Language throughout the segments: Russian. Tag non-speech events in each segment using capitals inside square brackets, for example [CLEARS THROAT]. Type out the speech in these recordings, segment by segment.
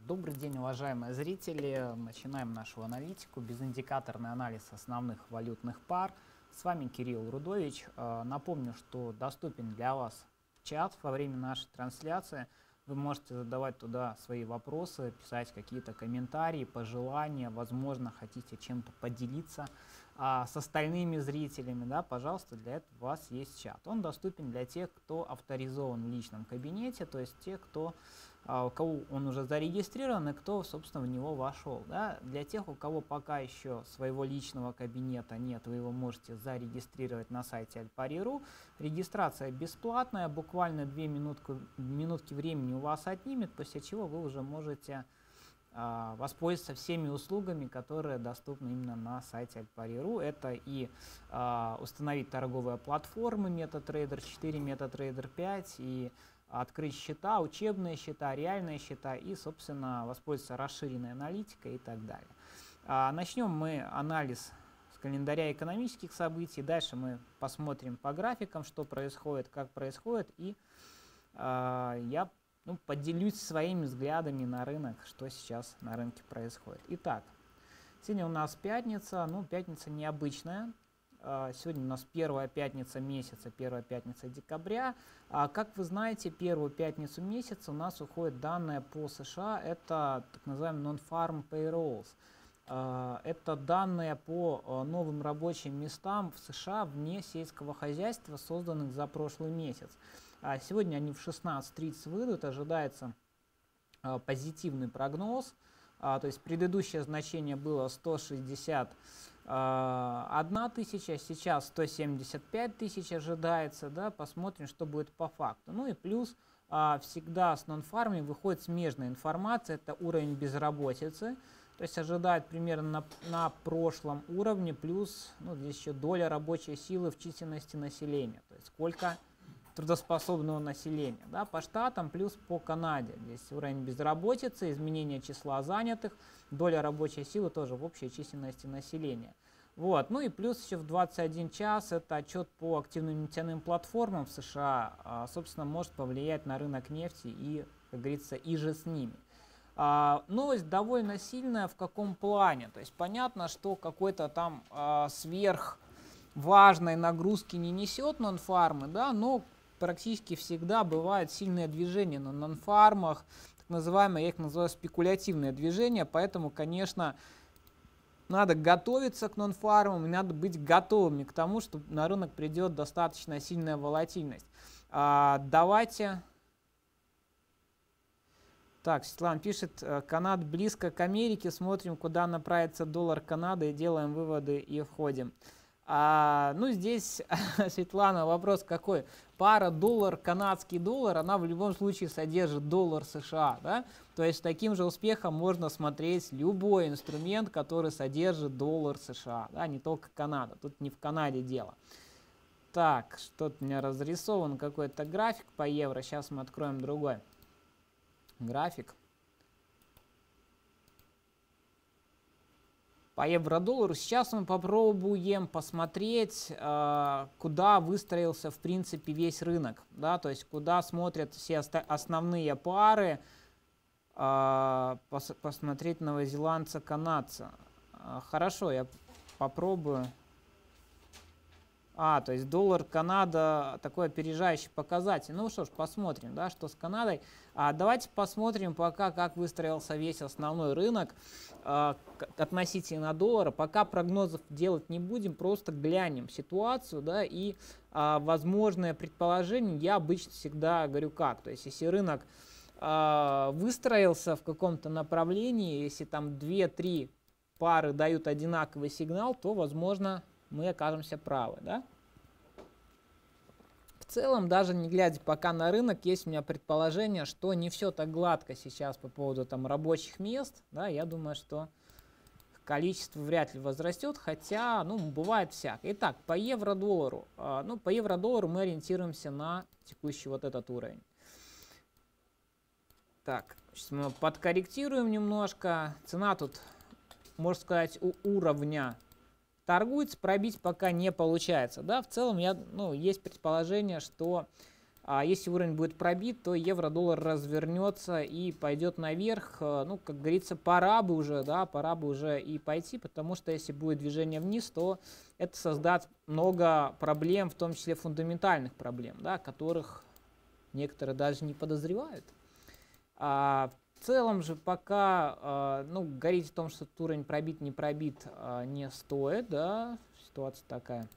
Добрый день, уважаемые зрители. Начинаем нашу аналитику. Безиндикаторный анализ основных валютных пар. С вами Кирилл Рудович. А, напомню, что доступен для вас чат во время нашей трансляции. Вы можете задавать туда свои вопросы, писать какие-то комментарии, пожелания, возможно, хотите чем-то поделиться а, с остальными зрителями, да, пожалуйста, для этого у вас есть чат. Он доступен для тех, кто авторизован в личном кабинете, то есть те, кто а, у кого он уже зарегистрирован и кто, собственно, в него вошел. Да? Для тех, у кого пока еще своего личного кабинета нет, вы его можете зарегистрировать на сайте Alpari.ru. Регистрация бесплатная, буквально 2 минутки, минутки времени у вас отнимет, после чего вы уже можете воспользоваться всеми услугами, которые доступны именно на сайте Alpari.ru. Это и а, установить торговые платформы MetaTrader 4, MetaTrader 5 и открыть счета, учебные счета, реальные счета и, собственно, воспользоваться расширенной аналитикой и так далее. А, начнем мы анализ с календаря экономических событий. Дальше мы посмотрим по графикам, что происходит, как происходит. И а, я ну, поделюсь своими взглядами на рынок, что сейчас на рынке происходит. Итак, сегодня у нас пятница. Ну, пятница необычная. А, сегодня у нас первая пятница месяца, первая пятница декабря. А, как вы знаете, первую пятницу месяца у нас уходят данные по США. Это так называемые non-farm payrolls. А, это данные по новым рабочим местам в США вне сельского хозяйства, созданных за прошлый месяц. Сегодня они в 16.30 выйдут, ожидается позитивный прогноз. То есть предыдущее значение было 160 1 тысяча, сейчас 175 тысяч ожидается, да, посмотрим, что будет по факту. Ну и плюс а, всегда с нон-фармами выходит смежная информация, это уровень безработицы, то есть ожидает примерно на, на прошлом уровне, плюс ну, здесь еще доля рабочей силы в численности населения, то есть сколько трудоспособного населения. Да, по штатам плюс по Канаде. Здесь уровень безработицы, изменение числа занятых, доля рабочей силы тоже в общей численности населения. Вот. Ну и плюс еще в 21 час это отчет по активным нефтяным платформам в США, а, собственно, может повлиять на рынок нефти и, как говорится, и же с ними. А, новость довольно сильная в каком плане? То есть понятно, что какой-то там а, сверх важной нагрузки не несет нон-фармы, да, но практически всегда бывают сильные движения на нон-фармах, так называемые, я их называю спекулятивные движения, поэтому, конечно, надо готовиться к нон-фармам, надо быть готовыми к тому, что на рынок придет достаточно сильная волатильность. А, давайте... Так, Светлана пишет, э, Канада близко к Америке, смотрим, куда направится доллар Канады, делаем выводы и входим. А, ну, здесь, [LAUGHS] Светлана, вопрос какой? Пара доллар-канадский доллар, она в любом случае содержит доллар США, да? То есть с таким же успехом можно смотреть любой инструмент, который содержит доллар США, да? Не только Канада, тут не в Канаде дело. Так, что-то у меня разрисован какой-то график по евро, сейчас мы откроем другой график. По евро-доллару. Сейчас мы попробуем посмотреть, э, куда выстроился в принципе весь рынок, да, то есть куда смотрят все основные пары, э, посмотреть новозеландца, канадца. Э, хорошо, я попробую. А, то есть доллар Канада такой опережающий показатель. Ну что ж, посмотрим, да, что с Канадой. А давайте посмотрим пока, как выстроился весь основной рынок а, относительно доллара. Пока прогнозов делать не будем, просто глянем ситуацию, да, и а, возможное предположение я обычно всегда говорю как. То есть если рынок а, выстроился в каком-то направлении, если там 2-3 пары дают одинаковый сигнал, то, возможно, мы окажемся правы. Да? В целом, даже не глядя пока на рынок, есть у меня предположение, что не все так гладко сейчас по поводу там, рабочих мест. Да? Я думаю, что количество вряд ли возрастет, хотя, ну, бывает всякое. Итак, по евро-доллару. А, ну, по евро-доллару мы ориентируемся на текущий вот этот уровень. Так, сейчас мы подкорректируем немножко. Цена тут, можно сказать, у уровня торгуется, пробить пока не получается. Да, в целом я, ну, есть предположение, что А если уровень будет пробит, то евро-доллар развернется и пойдет наверх. Э, ну, как говорится, пора бы уже, да, пора бы уже и пойти, потому что если будет движение вниз, то это создаст много проблем, в том числе фундаментальных проблем, да, которых некоторые даже не подозревают. А в целом же пока, э, ну, говорить о том, что уровень пробит, не пробит, э, не стоит, да, ситуация такая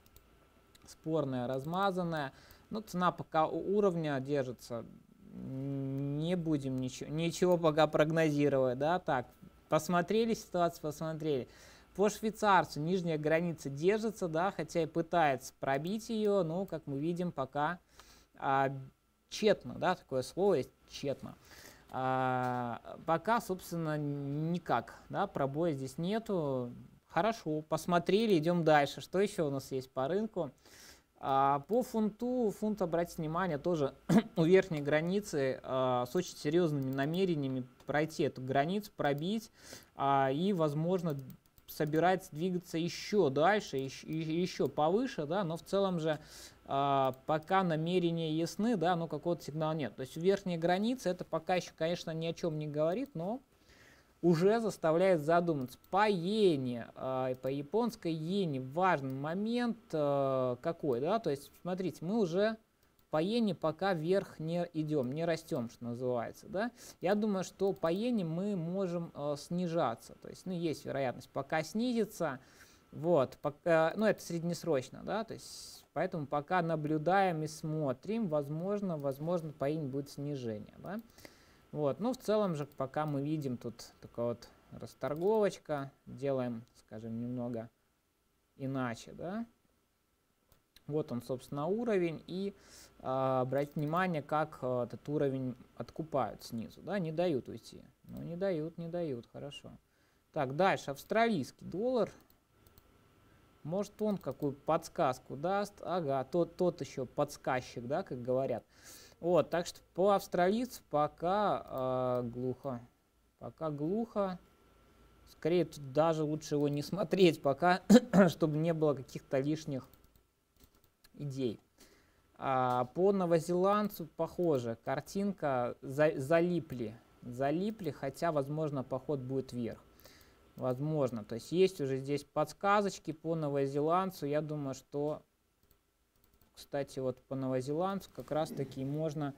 спорная, размазанная. Но цена пока у уровня держится. Не будем ничего, ничего пока прогнозировать, да, так. Посмотрели ситуацию, посмотрели. По швейцарцу нижняя граница держится, да, хотя и пытается пробить ее, но, как мы видим, пока а, тщетно, да, такое слово есть, тщетно. А, пока, собственно, никак, да, пробоя здесь нету. Хорошо, посмотрели, идем дальше. Что еще у нас есть по рынку? А, по фунту, фунт, обратите внимание, тоже [COUGHS] у верхней границы а, с очень серьезными намерениями пройти эту границу, пробить а, и, возможно, собирается двигаться еще дальше, еще, еще повыше, да, но в целом же пока намерения ясны, да, но какого-то сигнала нет. То есть верхняя граница это пока еще, конечно, ни о чем не говорит, но уже заставляет задуматься. По иене, э, по японской иене важный момент э, какой, да, то есть, смотрите, мы уже по иене пока вверх не идем, не растем, что называется, да. Я думаю, что по иене мы можем э, снижаться, то есть, ну, есть вероятность пока снизится, вот, пока, ну, это среднесрочно, да, то есть, поэтому пока наблюдаем и смотрим, возможно, возможно, по иене будет снижение, да. Вот, ну в целом же пока мы видим тут такая вот расторговочка, делаем, скажем, немного иначе, да. Вот он, собственно, уровень, и э, внимание, как э, этот уровень откупают снизу, да, не дают уйти. Ну, не дают, не дают, хорошо. Так, дальше, австралийский доллар. Может, он какую подсказку даст. Ага, тот, тот еще подсказчик, да, как говорят. Вот, так что по австралийцу пока э, глухо. Пока глухо. Скорее, тут даже лучше его не смотреть пока, [COUGHS] чтобы не было каких-то лишних идей. А, по новозеландцу похоже. Картинка за, залипли. Залипли, хотя, возможно, поход будет вверх. Возможно. То есть есть уже здесь подсказочки по новозеландцу. Я думаю, что кстати, вот по новозеландцу как раз-таки можно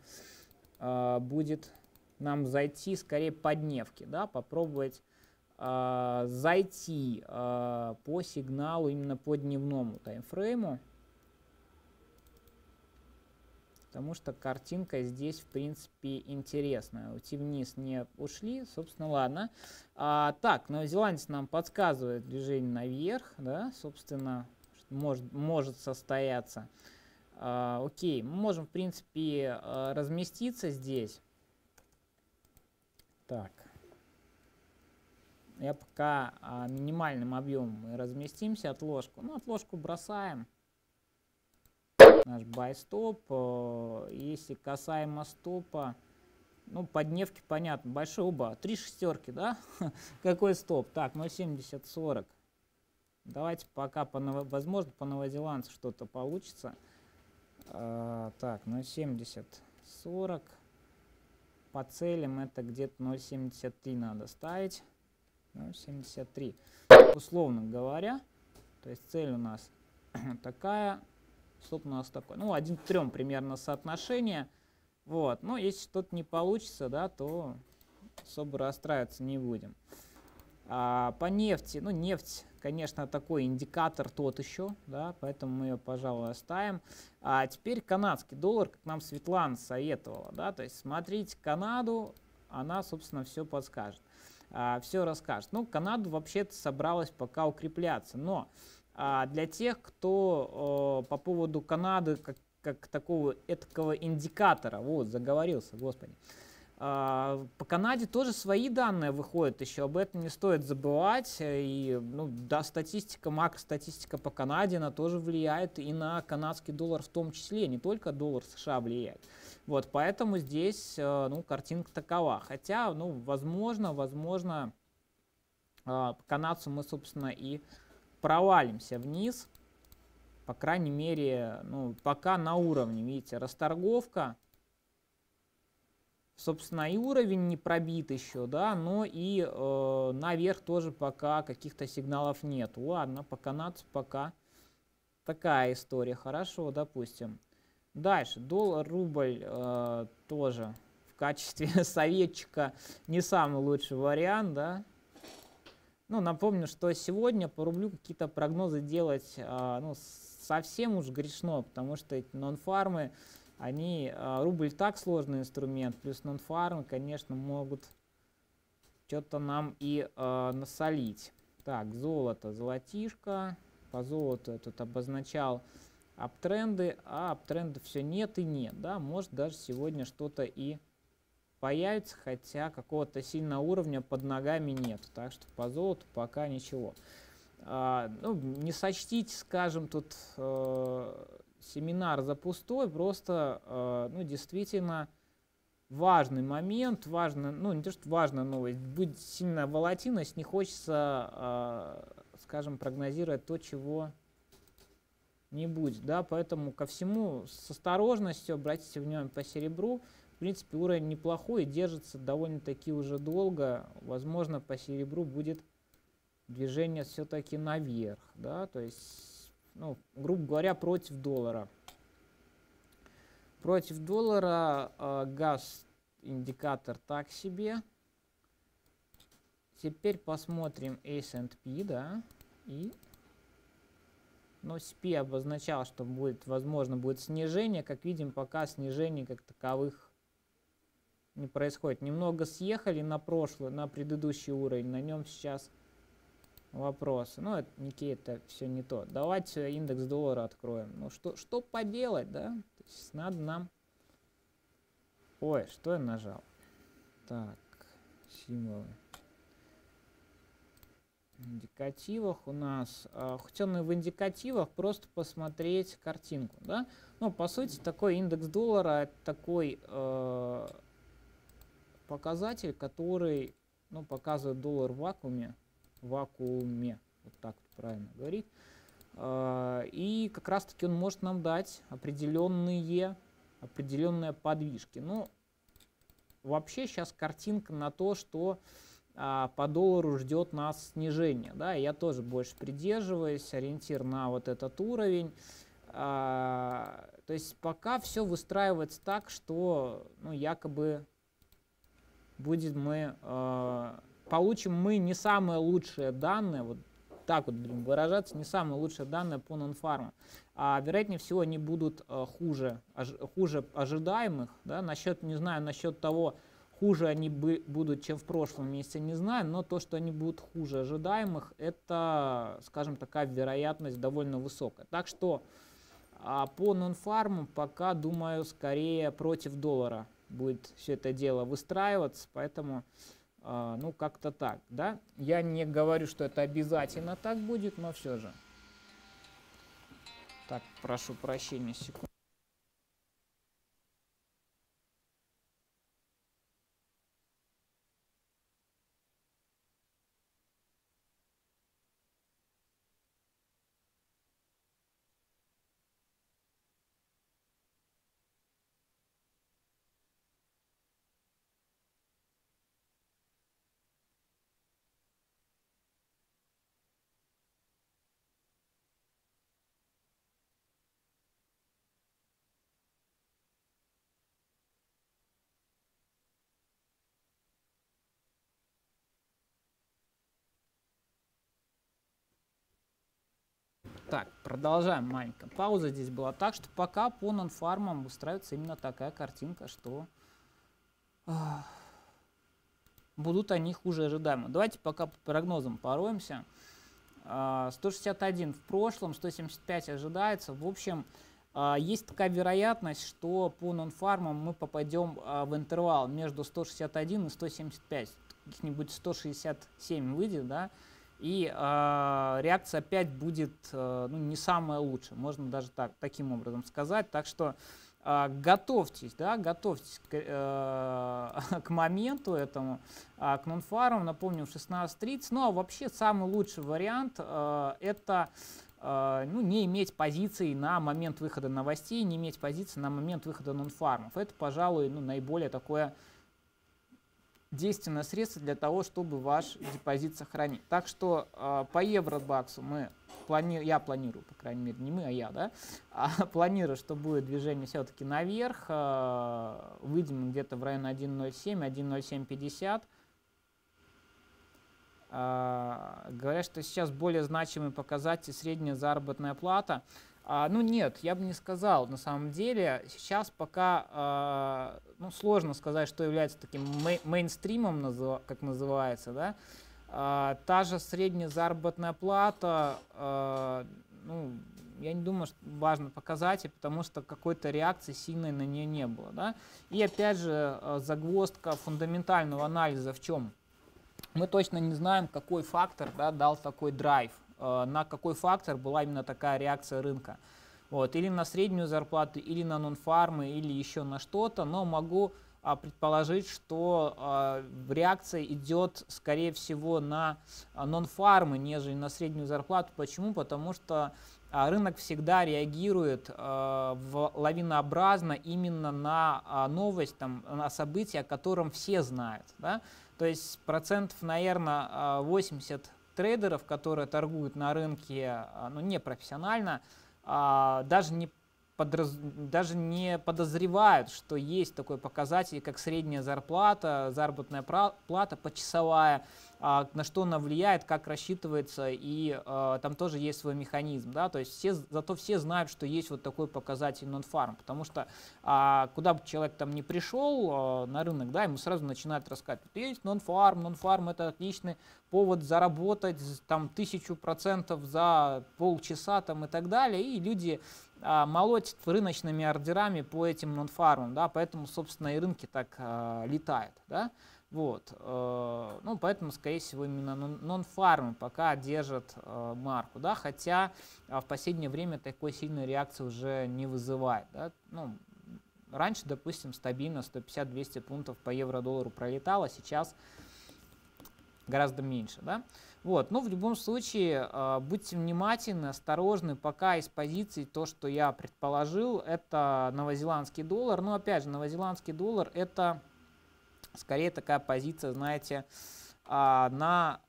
э, будет нам зайти скорее по дневке, да, попробовать э, зайти э, по сигналу именно по дневному таймфрейму. Потому что картинка здесь, в принципе, интересная. Уйти вниз не ушли, собственно, ладно. А, так, новозеландец нам подсказывает движение наверх, да, собственно, может, может состояться. А, окей, мы можем, в принципе, а, разместиться здесь. Так. Я пока а, минимальным объемом разместимся, отложку. Ну, отложку бросаем. Наш buy стоп. Если касаемо стопа, ну, по дневке понятно, большой оба. Три шестерки, да? [LAUGHS] Какой стоп? Так, 0,70, 40. Давайте пока, по, возможно, по новозеландцу что-то получится. А, так, 0,70, 40. По целям это где-то 0,73 надо ставить. 0,73. Условно говоря, то есть цель у нас [CLEARS THROAT] такая, стоп у нас такой. Ну, 1 к 3 примерно соотношение. Вот, но если что-то не получится, да, то особо расстраиваться не будем. А, по нефти, ну, нефть конечно, такой индикатор тот еще, да, поэтому мы ее, пожалуй, оставим. А теперь канадский доллар, как нам Светлана советовала, да, то есть смотрите Канаду, она, собственно, все подскажет, а, все расскажет. Ну, Канада вообще-то собралась пока укрепляться, но а, для тех, кто о, по поводу Канады как, как такого этакого индикатора, вот, заговорился, господи, а, по Канаде тоже свои данные выходят еще, об этом не стоит забывать. И ну, да, статистика, макростатистика по Канаде, она тоже влияет и на канадский доллар в том числе, не только доллар США влияет. Вот, поэтому здесь э, ну, картинка такова. Хотя, ну, возможно, возможно, по канадцу мы, собственно, и провалимся вниз. по крайней мере, ну, пока на уровне, видите, расторговка, собственно, и уровень не пробит еще, да, но и э, наверх тоже пока каких-то сигналов нет. Ладно, по канадцу пока такая история, хорошо, допустим. Дальше, доллар, рубль э, тоже в качестве [LAUGHS] советчика не самый лучший вариант, да. Ну, напомню, что сегодня по рублю какие-то прогнозы делать э, ну, совсем уж грешно, потому что эти нон-фармы, они, э, рубль так сложный инструмент, плюс нон-фармы, конечно, могут что-то нам и э, насолить. Так, золото, золотишко. По золоту я тут обозначал аптренды, а аптрендов все нет и нет, да, может даже сегодня что-то и появится, хотя какого-то сильного уровня под ногами нет, так что по золоту пока ничего. А, ну, не сочтите, скажем, тут э, семинар за пустой, просто, э, ну, действительно важный момент, важно, ну, не то, что важная новость, будет сильная волатильность, не хочется, э, скажем, прогнозировать то, чего не будет, да, поэтому ко всему с осторожностью, обратите внимание по серебру, в принципе, уровень неплохой, держится довольно-таки уже долго, возможно, по серебру будет движение все-таки наверх, да, то есть, ну, грубо говоря, против доллара. Против доллара э, газ индикатор так себе. Теперь посмотрим S&P, да, и но SP обозначал, что будет, возможно, будет снижение. Как видим, пока снижений как таковых не происходит. Немного съехали на прошлый, на предыдущий уровень. На нем сейчас вопросы. Ну, это, Никей, это все не то. Давайте индекс доллара откроем. Ну, что, что поделать, да? То есть надо нам... Ой, что я нажал? Так, символы индикативах у нас, хотя он и в индикативах, просто посмотреть картинку, да. Ну, по сути, такой индекс доллара, такой э, показатель, который, ну, показывает доллар в вакууме, в вакууме, вот так вот правильно говорить. Э, и как раз-таки он может нам дать определенные, определенные подвижки. Ну, вообще сейчас картинка на то, что а, по доллару ждет нас снижение. Да? Я тоже больше придерживаюсь, ориентир на вот этот уровень. А, то есть пока все выстраивается так, что ну, якобы будет мы, э, получим мы не самые лучшие данные, вот так вот будем выражаться, не самые лучшие данные по нонфарму. А вероятнее всего они будут э, хуже, ож, хуже ожидаемых. Да? Насчет, не знаю, насчет того, хуже они будут, чем в прошлом месяце, не знаю, но то, что они будут хуже ожидаемых, это, скажем, такая вероятность довольно высокая. Так что а по нонфарму пока, думаю, скорее против доллара будет все это дело выстраиваться, поэтому, а, ну, как-то так, да. Я не говорю, что это обязательно так будет, но все же. Так, прошу прощения, секунду. Так, продолжаем маленько. Пауза здесь была так, что пока по нонфармам устраивается именно такая картинка, что будут они хуже ожидаемо. Давайте пока по прогнозам пороемся. Э, 161 в прошлом, 175 ожидается. В общем, э, есть такая вероятность, что по нонфармам мы попадем э, в интервал между 161 и 175. Каких-нибудь 167 выйдет, да, и э, реакция опять будет э, ну, не самая лучшая, можно даже так, таким образом сказать. Так что э, готовьтесь, да, готовьтесь к, э, [LAUGHS] к моменту этому, э, к нонфарам, напомню, в 16.30. Ну а вообще самый лучший вариант э, это ну, не иметь позиций на момент выхода новостей, не иметь позиций на момент выхода нонфармов. Это, пожалуй, ну, наиболее такое действенное средство для того, чтобы ваш депозит сохранить. Так что э, по евробаксу мы плани... я планирую, по крайней мере, не мы, а я, да, а [LAUGHS] планирую, что будет движение все-таки наверх, э, выйдем где-то в район 1.07, 1.0750. Э, говорят, что сейчас более значимый показатель средняя заработная плата. А, ну нет, я бы не сказал. На самом деле сейчас пока а, ну, сложно сказать, что является таким мей мейнстримом, как называется. Да? А, та же средняя заработная плата, а, ну, я не думаю, что важно показатель, потому что какой-то реакции сильной на нее не было. Да? И опять же, а, загвоздка фундаментального анализа в чем? Мы точно не знаем, какой фактор да, дал такой драйв Э, на какой фактор была именно такая реакция рынка. Вот, или на среднюю зарплату, или на нон-фармы, или еще на что-то, но могу а, предположить, что а, реакция идет, скорее всего, на а, нон-фармы, нежели на среднюю зарплату. Почему? Потому что а, рынок всегда реагирует а, в лавинообразно именно на а, новость, там, на событие, о котором все знают. Да? То есть процентов, наверное, 80 трейдеров, которые торгуют на рынке а, ну, непрофессионально, а, даже не подраз... даже не подозревают, что есть такой показатель, как средняя зарплата, заработная плата почасовая, а, на что она влияет, как рассчитывается, и а, там тоже есть свой механизм, да, то есть все, зато все знают, что есть вот такой показатель non-farm, потому что а, куда бы человек там не пришел на рынок, да, ему сразу начинают рассказывать, есть non-farm, non-farm это отличный повод заработать там тысячу процентов за полчаса там и так далее, и люди а, молотят рыночными ордерами по этим нон-фармам, да, поэтому, собственно, и рынки так а, летают, да, вот, э, ну, поэтому, скорее всего, именно нон-фармы пока держат э, марку, да, хотя э, в последнее время такой сильной реакции уже не вызывает, да, ну, раньше, допустим, стабильно 150-200 пунктов по евро-доллару пролетало, сейчас гораздо меньше, да, вот, но в любом случае э, будьте внимательны, осторожны, пока из позиций то, что я предположил, это новозеландский доллар, но опять же, новозеландский доллар это скорее такая позиция, знаете, а, на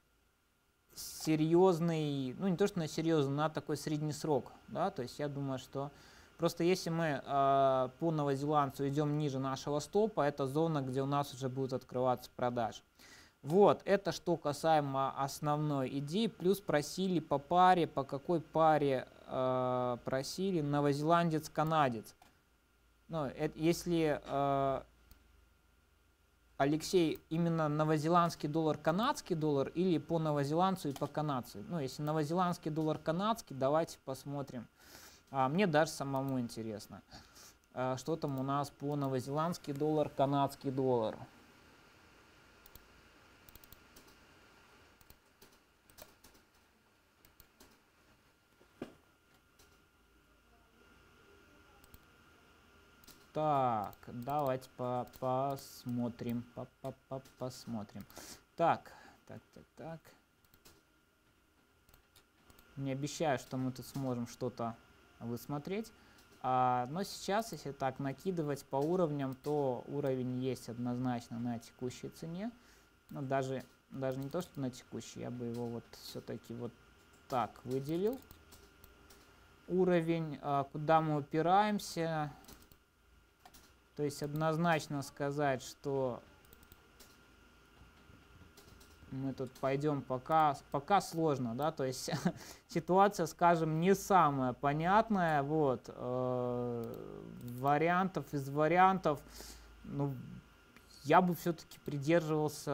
серьезный, ну не то что на серьезный, на такой средний срок, да, то есть я думаю, что просто если мы э, по новозеландцу идем ниже нашего стопа, это зона, где у нас уже будут открываться продажи. Вот, это что касаемо основной идеи, плюс просили по паре, по какой паре э, просили, новозеландец-канадец. Ну, это, если э, Алексей, именно новозеландский доллар, канадский доллар или по новозеландцу и по канадцу? Ну, если новозеландский доллар, канадский, давайте посмотрим. А, мне даже самому интересно, а, что там у нас по новозеландский доллар, канадский доллар. Так, давайте по посмотрим. По -по -по посмотрим. Так, так, так, так. Не обещаю, что мы тут сможем что-то высмотреть. А, но сейчас, если так накидывать по уровням, то уровень есть однозначно на текущей цене. Но даже, даже не то, что на текущей, я бы его вот все-таки вот так выделил. Уровень, а, куда мы упираемся, то есть однозначно сказать, что мы тут пойдем пока, пока сложно, да, то есть [LAUGHS] ситуация, скажем, не самая понятная, вот, э, вариантов из вариантов, ну, я бы все-таки придерживался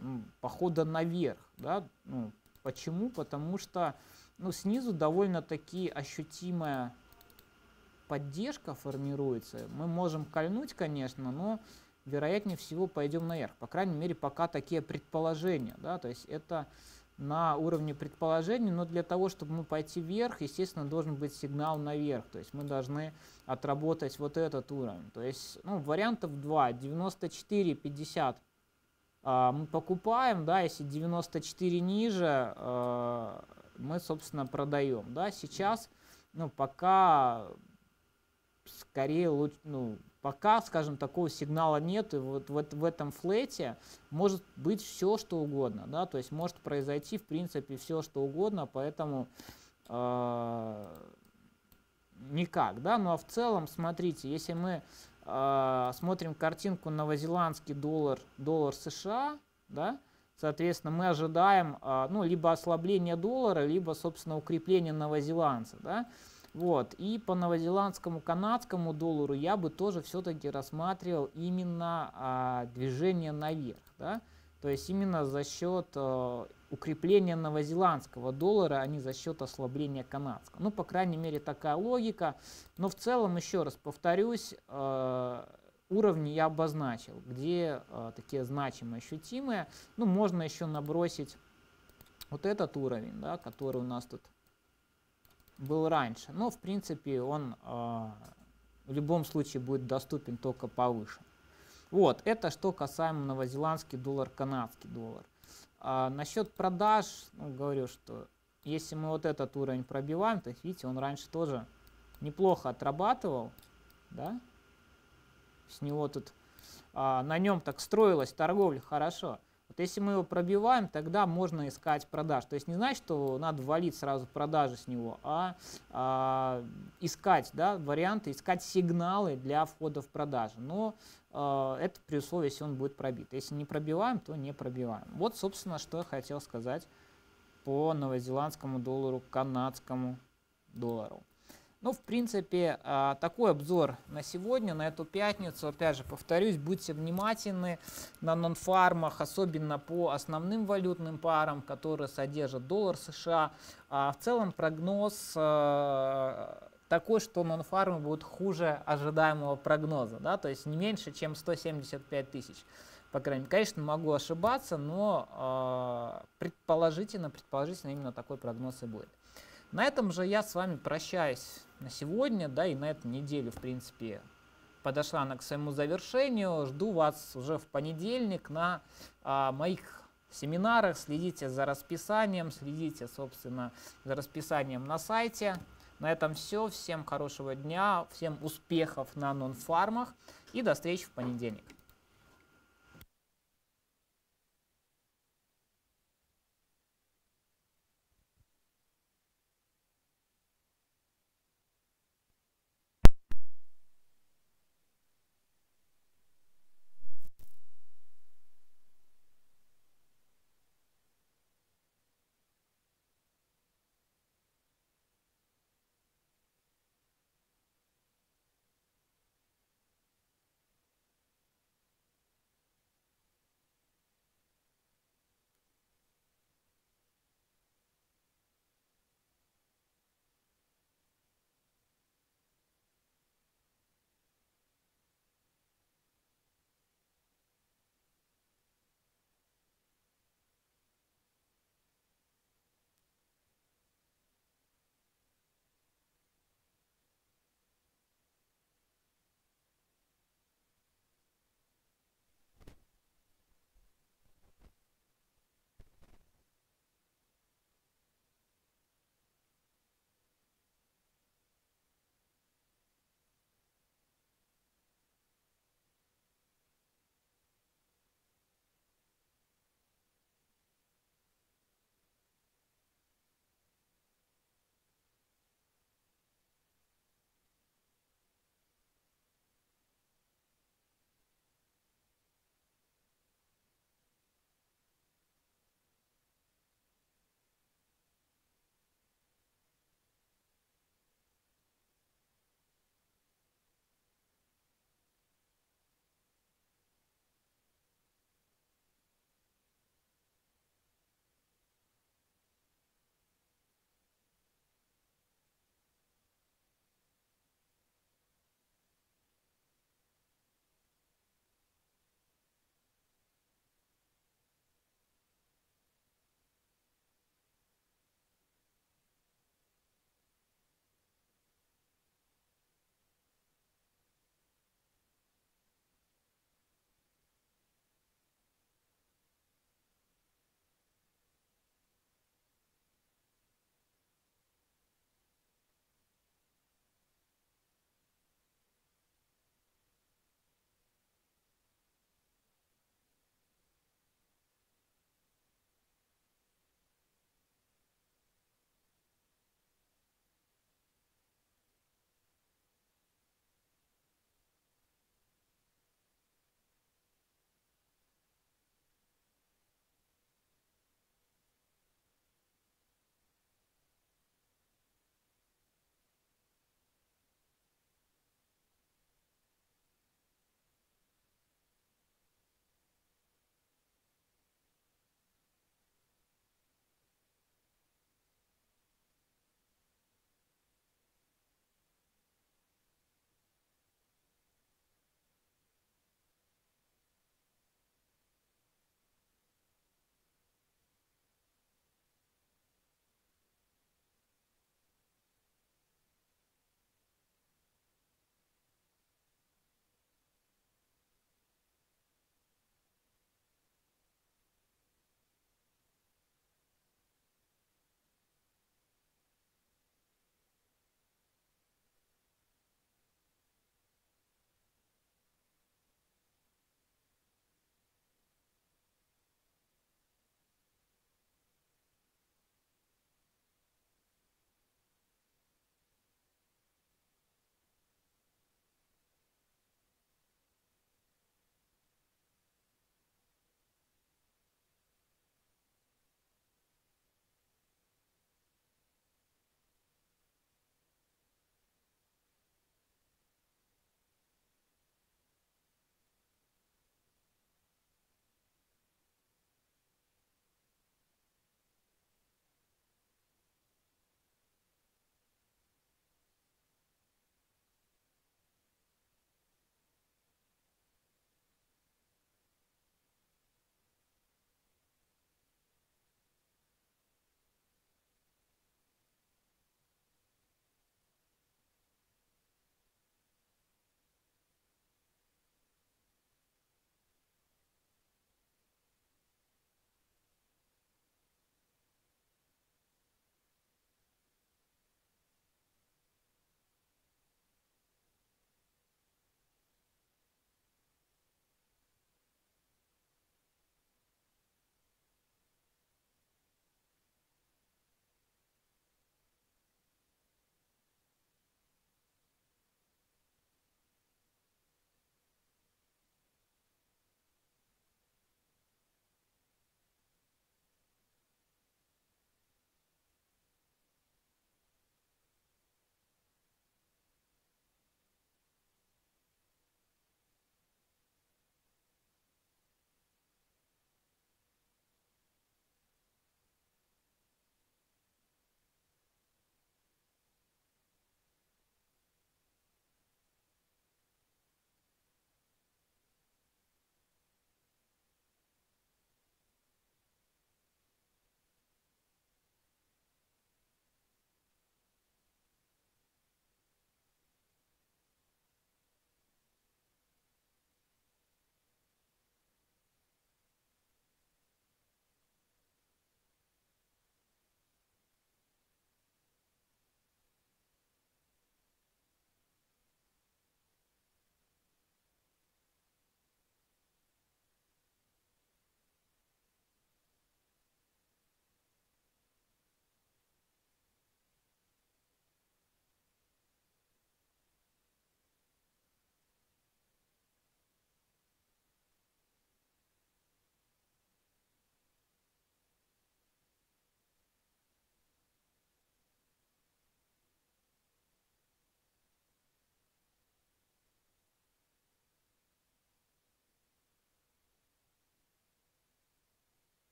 ну, похода наверх, да, ну, почему? Потому что, ну, снизу довольно-таки ощутимая поддержка формируется. Мы можем кольнуть, конечно, но вероятнее всего пойдем наверх. По крайней мере, пока такие предположения. Да? То есть это на уровне предположений, но для того, чтобы мы пойти вверх, естественно, должен быть сигнал наверх. То есть мы должны отработать вот этот уровень. То есть ну, вариантов 2, 94, 50 э, мы покупаем, да, если 94 ниже, э, мы, собственно, продаем. Да? Сейчас, ну, пока скорее, ну, пока, скажем, такого сигнала нет, и вот в, в этом флете может быть все, что угодно, да, то есть может произойти, в принципе, все, что угодно, поэтому э, никак, да, ну а в целом, смотрите, если мы э, смотрим картинку новозеландский доллар, доллар США, да, соответственно, мы ожидаем, э, ну, либо ослабление доллара, либо, собственно, укрепление новозеландца, да, вот. И по новозеландскому, канадскому доллару я бы тоже все-таки рассматривал именно а, движение наверх. Да? То есть именно за счет а, укрепления новозеландского доллара, а не за счет ослабления канадского. Ну, по крайней мере, такая логика. Но в целом, еще раз повторюсь, а, уровни я обозначил, где а, такие значимые, ощутимые. Ну, можно еще набросить вот этот уровень, да, который у нас тут был раньше. Но, в принципе, он э, в любом случае будет доступен только повыше. Вот, это что касаемо новозеландский доллар, канадский доллар. А насчет продаж, ну, говорю, что если мы вот этот уровень пробиваем, то видите, он раньше тоже неплохо отрабатывал, да, с него тут, а, на нем так строилась торговля хорошо. Вот если мы его пробиваем, тогда можно искать продаж. То есть не значит, что надо валить сразу продажи с него, а, а искать да, варианты, искать сигналы для входа в продажи. Но а, это при условии, если он будет пробит. Если не пробиваем, то не пробиваем. Вот, собственно, что я хотел сказать по новозеландскому доллару, канадскому доллару. Ну, в принципе, а, такой обзор на сегодня, на эту пятницу. Опять же, повторюсь, будьте внимательны на нонфармах, особенно по основным валютным парам, которые содержат доллар США. А в целом прогноз а, такой, что нонфармы будут хуже ожидаемого прогноза, да, то есть не меньше, чем 175 тысяч. По крайней мере, конечно, могу ошибаться, но предположительно, предположительно именно такой прогноз и будет. На этом же я с вами прощаюсь на сегодня, да, и на эту неделю, в принципе, подошла она к своему завершению. Жду вас уже в понедельник на а, моих семинарах. Следите за расписанием, следите, собственно, за расписанием на сайте. На этом все. Всем хорошего дня, всем успехов на нон-фармах и до встречи в понедельник.